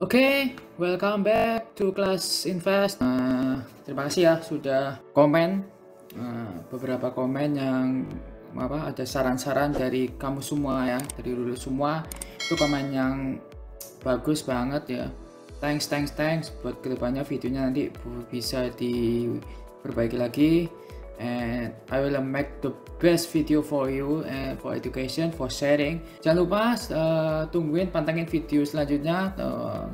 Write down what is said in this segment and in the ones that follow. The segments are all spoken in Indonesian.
Oke, okay, welcome back to Class Invest. Uh, terima kasih ya sudah komen uh, beberapa komen yang apa ada saran-saran dari kamu semua ya, dari dulu semua itu komen yang bagus banget ya. Thanks, thanks, thanks buat ke depannya videonya nanti bisa diperbaiki lagi and I will make the best video for you and for education for sharing. Jangan lupa uh, tungguin pantengin video selanjutnya. Uh,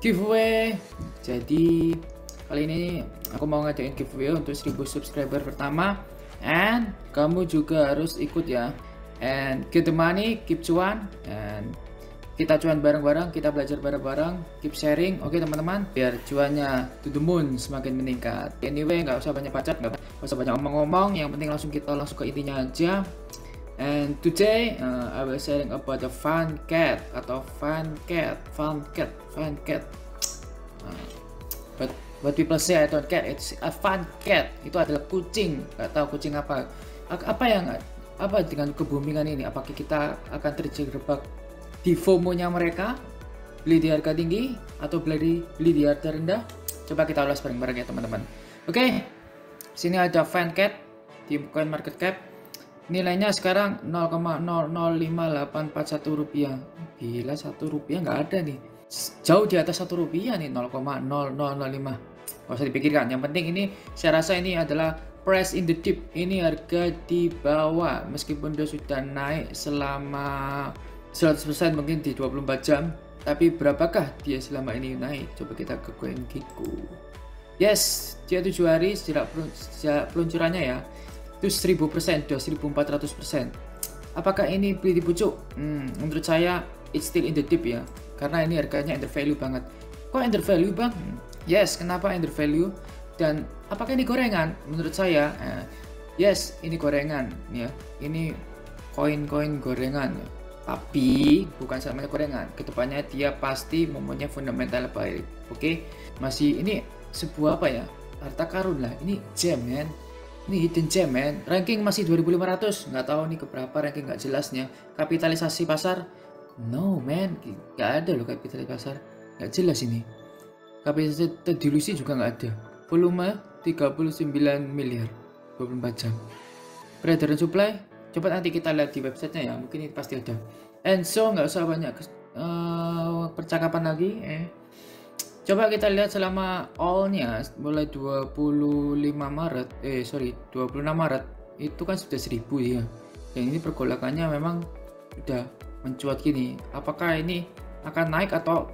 giveaway. Jadi kali ini aku mau ngadain giveaway untuk 1000 subscriber pertama. And kamu juga harus ikut ya. And get the money keep cuan. And kita cuan bareng-bareng, kita belajar bareng-bareng, keep sharing, oke okay, teman-teman, biar cuannya to the moon semakin meningkat. Anyway, nggak usah banyak pacet, nggak usah banyak ngomong-ngomong, yang penting langsung kita langsung ke intinya aja. And today uh, I will sharing about the fun cat atau fun cat, fun cat, fun cat. Uh, but what people say I don't cat, it's a fun cat. Itu adalah kucing, nggak tahu kucing apa. Apa yang apa dengan kebumingan ini? Apakah kita akan terjebak di FOMO-nya mereka beli di harga tinggi atau beli, beli di harga rendah coba kita ulas bareng-bareng ya teman-teman. Oke okay. sini ada cat di coin market cap. Nilainya sekarang 0,005841 rupiah. Gila satu rupiah nggak ada nih. Jauh di atas satu rupiah nih 0,0005 nggak usah dipikirkan. Yang penting ini saya rasa ini adalah price in the dip. Ini harga di bawah. Meskipun dia sudah naik selama 100% mungkin di 24 jam tapi berapakah dia selama ini naik? Coba kita ke CoinGecko yes dia 7 hari sejak, peluncurannya ya. Itu 1000% sudah 1400% apakah ini beli di pucuk? Hmm, menurut saya it's still in the deep ya. Karena ini harganya under value banget. Kok under value bang? Hmm, yes kenapa under value? Dan apakah ini gorengan? Menurut saya eh, yes ini gorengan ya. Ini koin-koin gorengan ya tapi bukan selamanya gorengan. Ke depannya dia pasti mempunyai fundamental baik. Oke? Masih ini sebuah apa ya? Harta karun lah. Ini gem man ini hidden gem man ranking masih 2500 nggak tahu nih keberapa ranking nggak jelasnya. Kapitalisasi pasar? No man nggak ada loh kapitalisasi pasar. Nggak jelas ini. Kapitalisasi terdilusi juga nggak ada. Volume 39 miliar. 24 jam. Peredaran supply coba nanti kita lihat di websitenya ya mungkin ini pasti ada. And so nggak usah banyak uh, percakapan lagi eh. Coba kita lihat selama all-nya mulai 25 Maret eh sorry 26 Maret itu kan sudah 1000 ya. Dan ini pergolakannya memang sudah mencuat gini. Apakah ini akan naik atau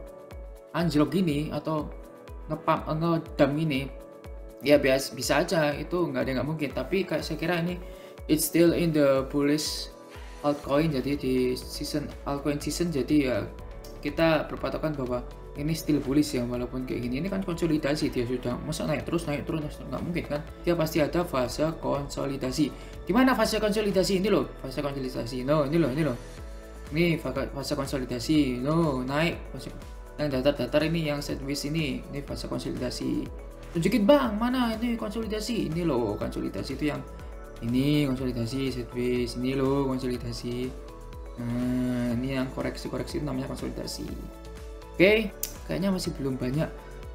anjlok gini atau ngepam ngedam ini ya biasa bisa aja itu nggak ada nggak mungkin. Tapi kayak saya kira ini it's still in the bullish altcoin jadi di season altcoin season jadi ya kita berpatokan bahwa ini still bullish ya walaupun kayak gini. Ini kan konsolidasi dia sudah masa naik terus naik terus nggak mungkin kan? Dia pasti ada fase konsolidasi. Gimana fase konsolidasi? Ini loh fase konsolidasi. No ini loh ini loh. Ini fase konsolidasi. No naik. Yang datar-datar ini yang sideways ini ini fase konsolidasi. Tunjukin bang mana ini konsolidasi? Ini loh konsolidasi itu yang ini konsolidasi sideways ini loh konsolidasi. Nah ini yang koreksi-koreksi itu namanya konsolidasi. Oke okay. kayaknya masih belum banyak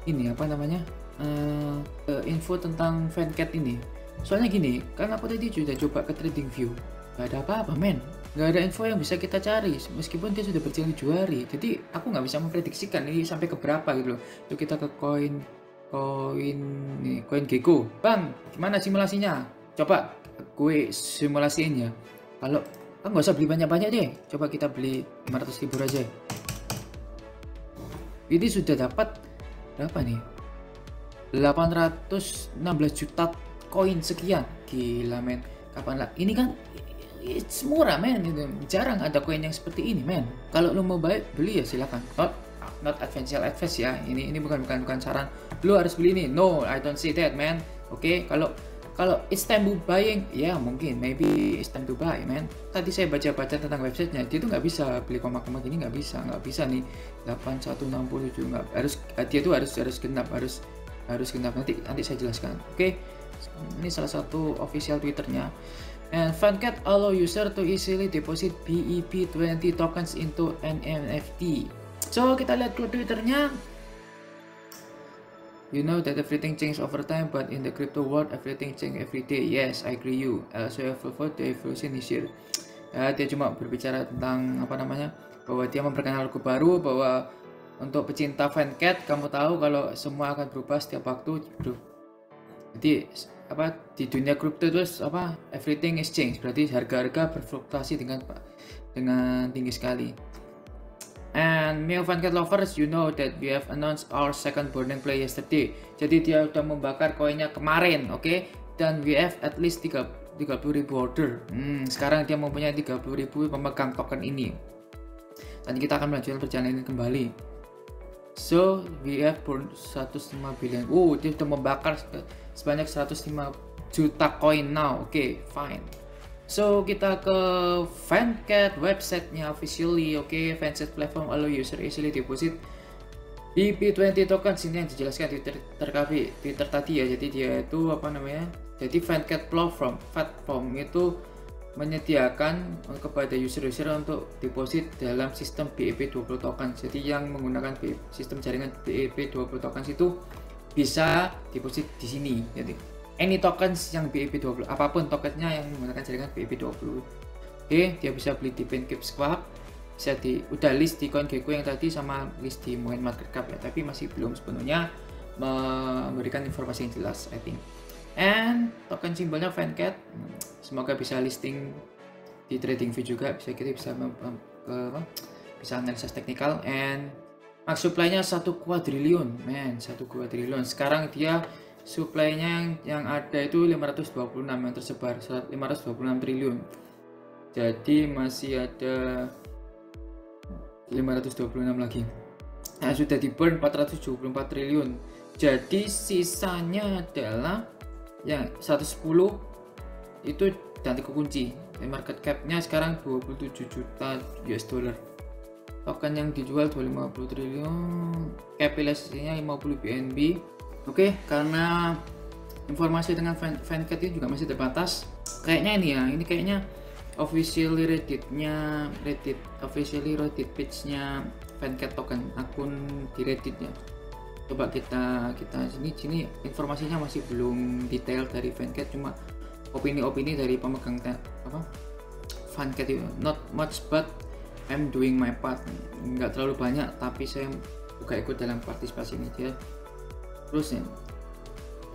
ini apa namanya uh, info tentang fancat ini. Soalnya gini kan aku tadi sudah coba ke trading view. Gak ada apa-apa men. Gak ada info yang bisa kita cari meskipun dia sudah berjalan tujuh hari. Jadi aku nggak bisa memprediksikan ini sampai ke berapa gitu loh. Yuk kita ke koin koin nih koin gecko. Bang gimana simulasinya coba gue simulasiin ya. Kalau kan nggak usah beli banyak-banyak deh. Coba kita beli 500 ribu aja. Ini sudah dapat berapa nih? 816 juta koin sekian. Gila men. Kapan lah? Ini kan it's murah men. Jarang ada koin yang seperti ini men. Kalau lo mau baik beli ya silakan. Not not adventure advice ya. Ini ini bukan bukan bukan saran. Lo harus beli ini. No I don't say that man oke okay? kalau kalau it's time to buying ya mungkin maybe it's time to buy man. Tadi saya baca-baca tentang websitenya dia tuh nggak bisa beli koma-koma gini nggak bisa nggak bisa nih. 8167 nggak harus dia tuh harus harus genap harus harus genap. Nanti nanti saya jelaskan oke? Okay? ini salah satu official twitternya. And FunCat allow user to easily deposit BEP20 tokens into an NFT So kita lihat ke twitternya You know that everything changes over time, but in the crypto world, everything change every day. Yes, I agree you. Also, for the evolution is here. Ya, dia cuma berbicara tentang apa namanya, bahwa dia memperkenalkan baru, bahwa untuk pecinta fancat, kamu tahu kalau semua akan berubah setiap waktu, bro. Jadi apa di dunia crypto terus apa everything is change berarti harga-harga berfluktuasi dengan dengan tinggi sekali And Mio Van Cat lovers, you know that we have announced our second burning play yesterday. Jadi dia sudah membakar koinnya kemarin, oke? Okay? Dan we have at least 30 ribu order. Hmm, sekarang dia mempunyai 30 ribu pemegang token ini. Dan kita akan melanjutkan perjalanan ini kembali. So, we have burn 105 billion. Oh, dia sudah membakar sebanyak 105 juta koin now. Oke, okay, fine. So kita ke Fancat websitenya officially, oke okay? Fancat platform allow user easily deposit BP20 token sini yang dijelaskan di Twitter, Twitter, Twitter tadi ya. Jadi dia itu apa namanya? Jadi Fancat platform, platform itu menyediakan kepada user-user untuk deposit dalam sistem BEP20 token. Jadi yang menggunakan sistem jaringan BEP20 tokens itu bisa deposit di sini. Jadi any tokens yang BEP20 apa pun tokennya yang menggunakan jaringan BEP20 oke dia bisa beli di Pancake Swap bisa di udah list di CoinGecko yang tadi sama list di Moin Market Cap ya tapi masih belum sepenuhnya memberikan informasi yang jelas I think. And token simbolnya Fancat semoga bisa listing di trading view juga bisa kita bisa bisa analisis teknikal. And max supply-nya satu kuadriliun men satu kuadriliun. Sekarang dia supply-nya yang, yang ada itu 526 yang tersebar 526 triliun. Jadi masih ada 526 lagi. Nah sudah di burn 474 triliun. Jadi sisanya adalah yang 110 itu nanti kekunci market cap-nya sekarang 27 juta US dollar. Token yang dijual 250 triliun capitalisasinya 50 BNB Oke, karena informasi dengan fan, fancat itu juga masih terbatas. Kayaknya ini ya, ini kayaknya officially Reddit-nya Reddit officially Reddit page-nya fancat token akun di Reddit-nya. Coba kita kita sini sini informasinya masih belum detail dari fancat cuma opini-opini dari pemegang apa fancat itu not much but I'm doing my part nggak terlalu banyak tapi saya juga ikut dalam partisipasi ini dia terus ya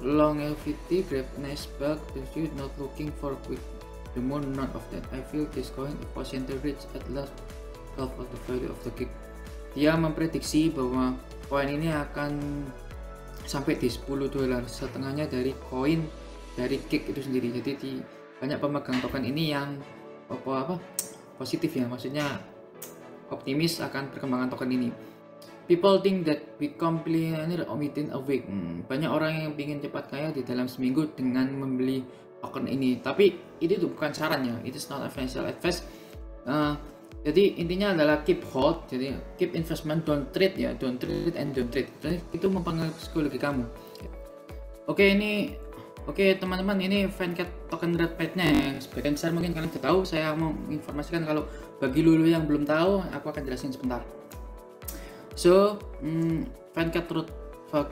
longevity greatness bug you not looking for quick the more none of that I feel this coin if percentage reach at last half of the value of the kick. Dia memprediksi bahwa koin ini akan sampai di 10 dolar setengahnya dari koin dari kick itu sendiri. Jadi di banyak pemegang token ini yang apa apa positif ya. Maksudnya optimis akan perkembangan token ini People think that become billionaire within a week. Hmm, banyak orang yang ingin cepat kaya di dalam seminggu dengan membeli token ini. Tapi itu tuh bukan sarannya. It is not a financial advice. Uh, jadi intinya adalah keep hold. Jadi keep investment, don't trade ya, don't trade and don't trade. Jadi itu mempengaruhi psikologi kamu. Oke okay, ini Oke okay, teman-teman ini fancat token red nya ya. Sebagian besar mungkin kalian sudah tahu. Saya mau informasikan kalau bagi lulu yang belum tahu, aku akan jelasin sebentar. So, hmm, Fancat Road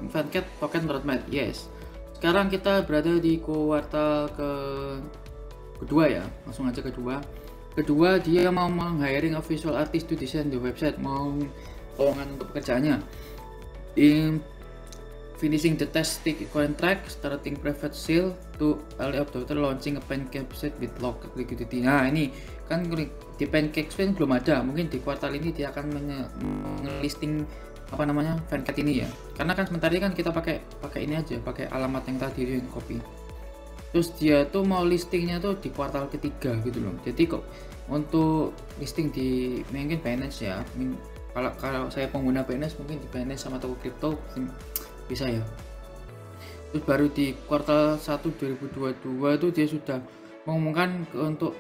Fancat Token Roadmap, yes. Sekarang kita berada di kuartal ke kedua ya, langsung aja kedua. Kedua dia mau meng-hiring official artist to design the website, mau lowongan untuk pekerjaannya. In finishing the test contract, starting private sale to early adopter launching a pancake website with local liquidity. Nah ini kan di Pancake Spin belum ada. Mungkin di kuartal ini dia akan listing apa namanya fancat ini ya. Karena kan sementara ini kan kita pakai pakai ini aja pakai alamat yang tadi yang copy. Terus dia tuh mau listingnya tuh di kuartal ketiga gitu loh. Jadi kok untuk listing di mungkin Binance ya. Kalau kalau saya pengguna Binance mungkin di Binance sama toko crypto bisa ya terus baru di kuartal 1 2022 tuh dia sudah mengumumkan untuk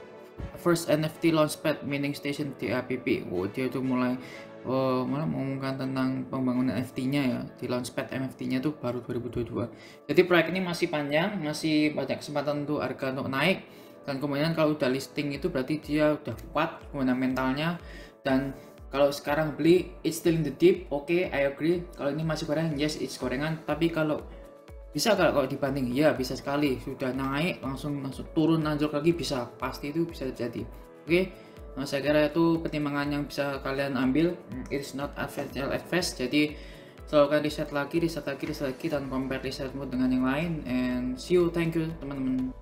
first NFT launchpad mining station di APP. Oh, dia tuh mulai oh, malah mengumumkan tentang pembangunan NFT-nya ya di launchpad NFT-nya tuh baru 2022. Jadi proyek ini masih panjang, masih banyak kesempatan untuk harga untuk naik dan kemudian kalau udah listing itu berarti dia udah kuat fundamentalnya dan kalau sekarang beli it's still in the deep oke okay, I agree. Kalau ini masih gorengan yes it's gorengan. Tapi kalau bisa kalau kalau dibanding? Ya bisa sekali. Sudah naik langsung langsung turun anjlok lagi bisa. Pasti itu bisa terjadi oke okay? nah, saya kira itu pertimbangan yang bisa kalian ambil. It's not advantage advice jadi selalu kan riset lagi riset lagi riset lagi dan compare risetmu dengan yang lain. And see you. Thank you teman-teman